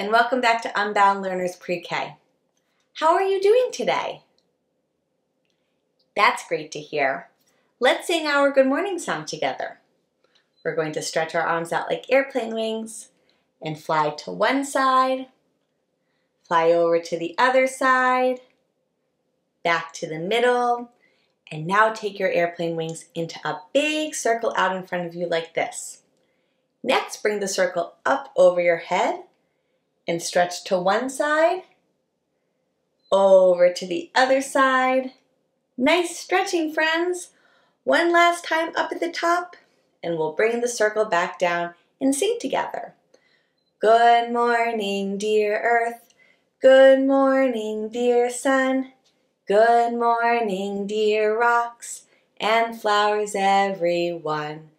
And welcome back to Unbound Learners Pre-K. How are you doing today? That's great to hear. Let's sing our good morning song together. We're going to stretch our arms out like airplane wings and fly to one side, fly over to the other side, back to the middle, and now take your airplane wings into a big circle out in front of you like this. Next, bring the circle up over your head and stretch to one side, over to the other side. Nice stretching, friends. One last time up at the top, and we'll bring the circle back down and sing together. Good morning, dear earth. Good morning, dear sun. Good morning, dear rocks and flowers, everyone.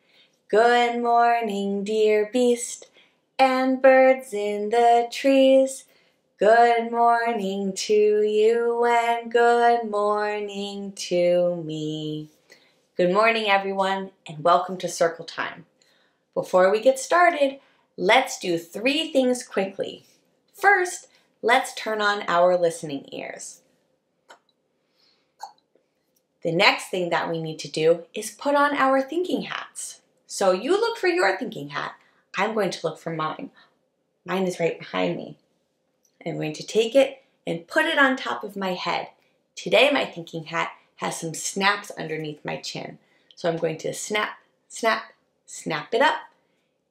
Good morning, dear beast, and birds in the trees. Good morning to you, and good morning to me. Good morning, everyone, and welcome to Circle Time. Before we get started, let's do three things quickly. First, let's turn on our listening ears. The next thing that we need to do is put on our thinking hats. So you look for your thinking hat. I'm going to look for mine. Mine is right behind me. I'm going to take it and put it on top of my head. Today my thinking hat has some snaps underneath my chin. So I'm going to snap, snap, snap it up.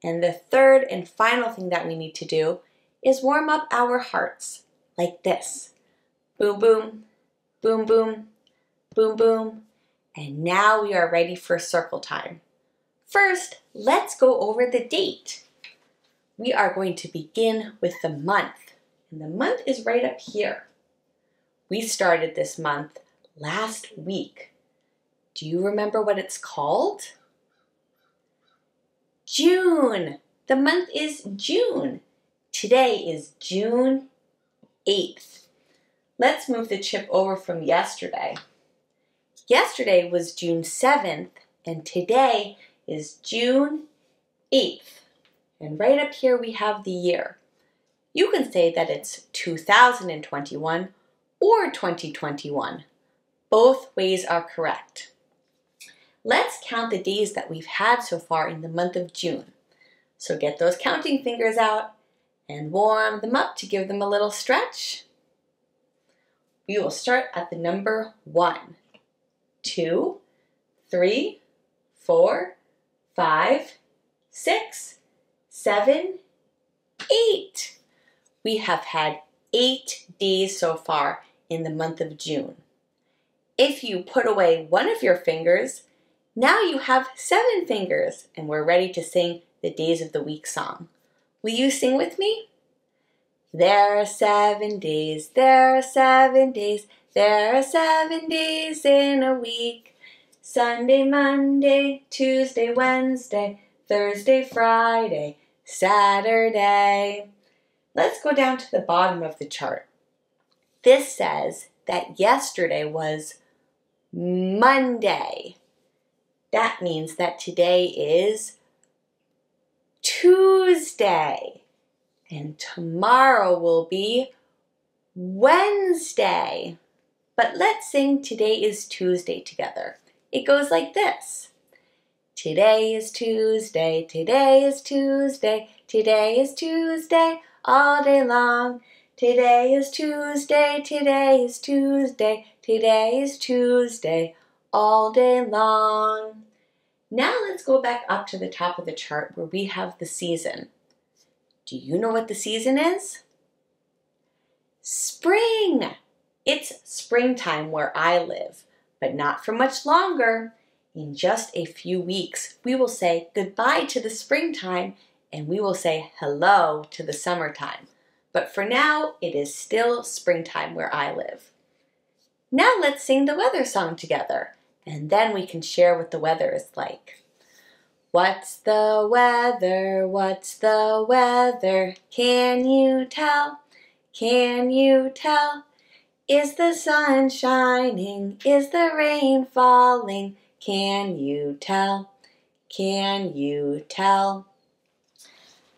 And the third and final thing that we need to do is warm up our hearts like this. Boom, boom, boom, boom, boom, boom. And now we are ready for circle time. First, let's go over the date. We are going to begin with the month, and the month is right up here. We started this month last week. Do you remember what it's called? June. The month is June. Today is June 8th. Let's move the chip over from yesterday. Yesterday was June 7th, and today is June 8th. And right up here we have the year. You can say that it's 2021 or 2021. Both ways are correct. Let's count the days that we've had so far in the month of June. So get those counting fingers out and warm them up to give them a little stretch. We will start at the number one, two, three, four, five, six, seven, eight. We have had eight days so far in the month of June. If you put away one of your fingers, now you have seven fingers and we're ready to sing the Days of the Week song. Will you sing with me? There are seven days, there are seven days, there are seven days in a week. Sunday, Monday, Tuesday, Wednesday, Thursday, Friday, Saturday. Let's go down to the bottom of the chart. This says that yesterday was Monday. That means that today is Tuesday. And tomorrow will be Wednesday. But let's sing Today is Tuesday together. It goes like this. Today is Tuesday, today is Tuesday, today is Tuesday, all day long. Today is Tuesday, today is Tuesday, today is Tuesday, all day long. Now let's go back up to the top of the chart where we have the season. Do you know what the season is? Spring! It's springtime where I live but not for much longer. In just a few weeks, we will say goodbye to the springtime and we will say hello to the summertime. But for now, it is still springtime where I live. Now let's sing the weather song together, and then we can share what the weather is like. What's the weather? What's the weather? Can you tell? Can you tell? Is the sun shining? Is the rain falling? Can you tell? Can you tell?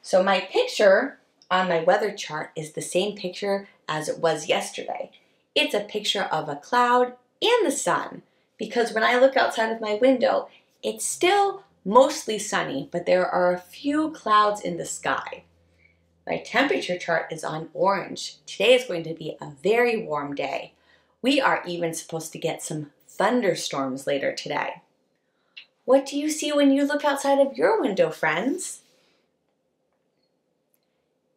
So my picture on my weather chart is the same picture as it was yesterday. It's a picture of a cloud and the sun because when I look outside of my window, it's still mostly sunny, but there are a few clouds in the sky. My temperature chart is on orange. Today is going to be a very warm day. We are even supposed to get some thunderstorms later today. What do you see when you look outside of your window, friends?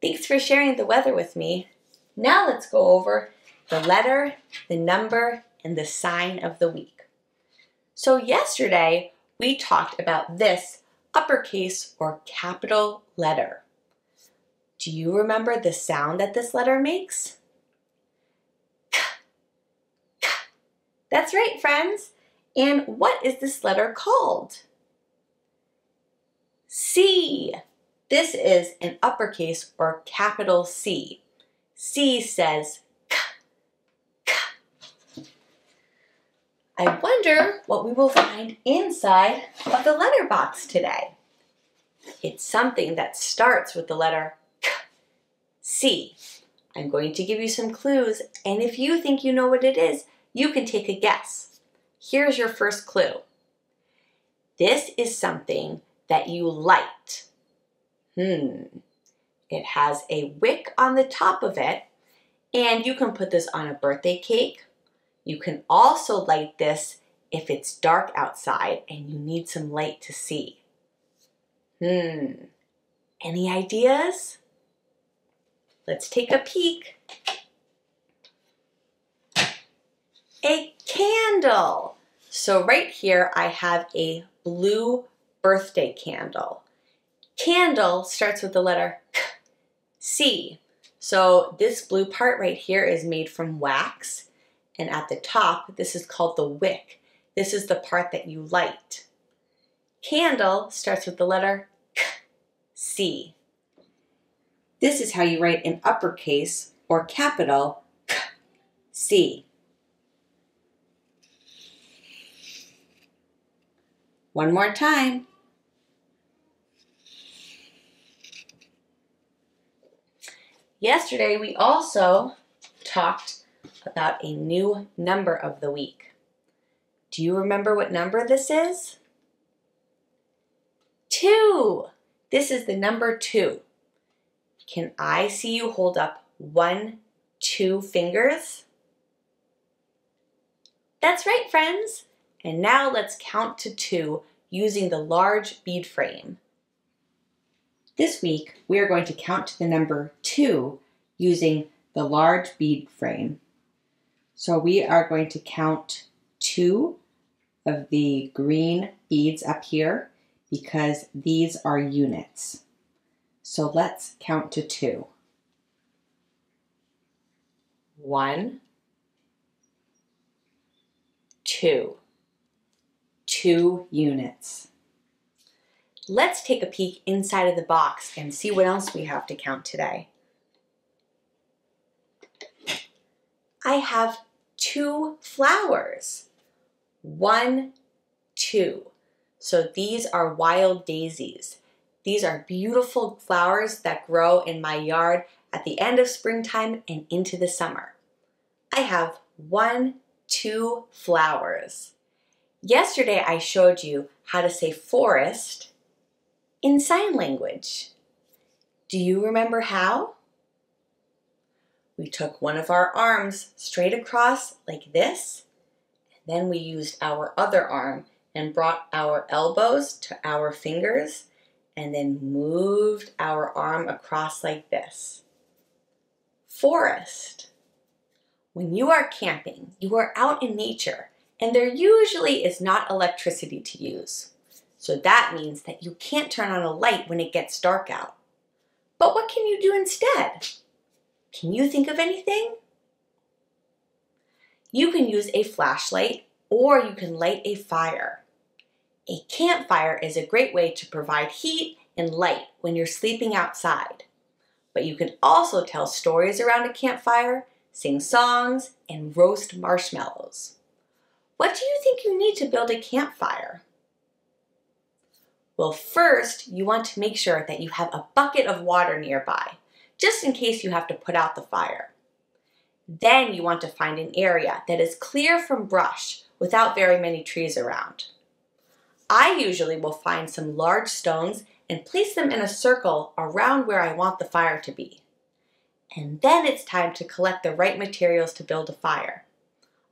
Thanks for sharing the weather with me. Now let's go over the letter, the number, and the sign of the week. So yesterday, we talked about this uppercase or capital letter. Do you remember the sound that this letter makes? That's right, friends. And what is this letter called? C. This is an uppercase or capital C. C says K, K. I wonder what we will find inside of the letter box today. It's something that starts with the letter C. I'm going to give you some clues, and if you think you know what it is, you can take a guess. Here's your first clue. This is something that you light. Hmm. It has a wick on the top of it, and you can put this on a birthday cake. You can also light this if it's dark outside and you need some light to see. Hmm. Any ideas? Let's take a peek. A candle. So right here I have a blue birthday candle. Candle starts with the letter K, C. So this blue part right here is made from wax. And at the top, this is called the wick. This is the part that you light. Candle starts with the letter K, C. This is how you write an uppercase or capital K, C. One more time. Yesterday, we also talked about a new number of the week. Do you remember what number this is? Two. This is the number two. Can I see you hold up one, two fingers? That's right, friends. And now let's count to two using the large bead frame. This week, we are going to count to the number two using the large bead frame. So we are going to count two of the green beads up here because these are units. So let's count to two. One, two, two units. Let's take a peek inside of the box and see what else we have to count today. I have two flowers. One, two. So these are wild daisies. These are beautiful flowers that grow in my yard at the end of springtime and into the summer. I have one, two flowers. Yesterday I showed you how to say forest in sign language. Do you remember how? We took one of our arms straight across like this, and then we used our other arm and brought our elbows to our fingers and then moved our arm across like this. Forest. When you are camping, you are out in nature, and there usually is not electricity to use. So that means that you can't turn on a light when it gets dark out. But what can you do instead? Can you think of anything? You can use a flashlight or you can light a fire. A campfire is a great way to provide heat and light when you're sleeping outside. But you can also tell stories around a campfire, sing songs, and roast marshmallows. What do you think you need to build a campfire? Well, first, you want to make sure that you have a bucket of water nearby. just in case you have to put out the fire. Then you want to find an area that is clear from brush without very many trees around. I usually will find some large stones and place them in a circle around where I want the fire to be. And then it's time to collect the right materials to build a fire.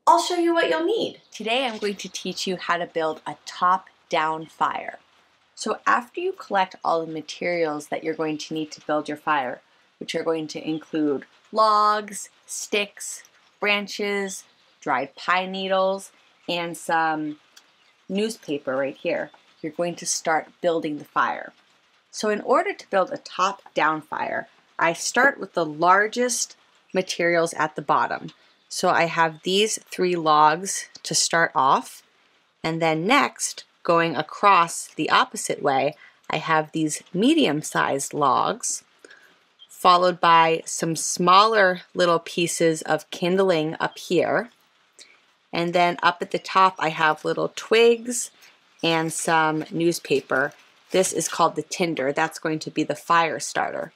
I'll show you what you'll need. Today I'm going to teach you how to build a top-down fire. So after you collect all the materials that you're going to need to build your fire, which are going to include logs, sticks, branches, dried pine needles, and some newspaper right here, you're going to start building the fire. So in order to build a top-down fire, I start with the largest materials at the bottom. So I have these three logs to start off, and then next, going across the opposite way, I have these medium-sized logs, followed by some smaller little pieces of kindling up here. And then up at the top, I have little twigs and some newspaper. This is called the tinder. That's going to be the fire starter.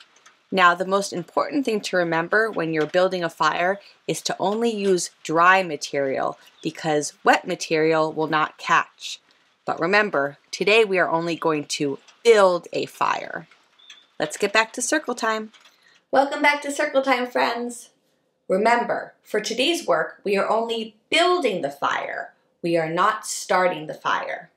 Now, the most important thing to remember when you're building a fire is to only use dry material because wet material will not catch. But remember, today we are only going to build a fire. Let's get back to circle time. Welcome back to Circle Time, friends. Remember, for today's work, we are only building the fire. We are not starting the fire.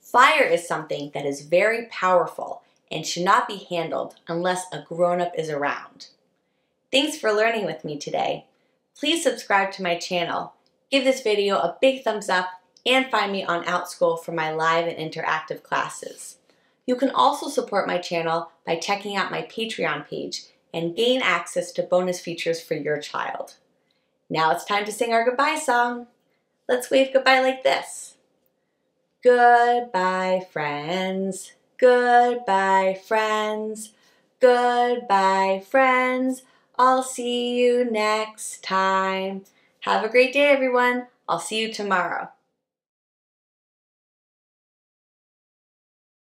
Fire is something that is very powerful and should not be handled unless a grown-up is around. Thanks for learning with me today. Please subscribe to my channel, give this video a big thumbs up, and find me on OutSchool for my live and interactive classes. You can also support my channel by checking out my Patreon page and gain access to bonus features for your child. Now it's time to sing our goodbye song. Let's wave goodbye like this. Goodbye, friends. Goodbye, friends. Goodbye, friends. I'll see you next time. Have a great day, everyone. I'll see you tomorrow.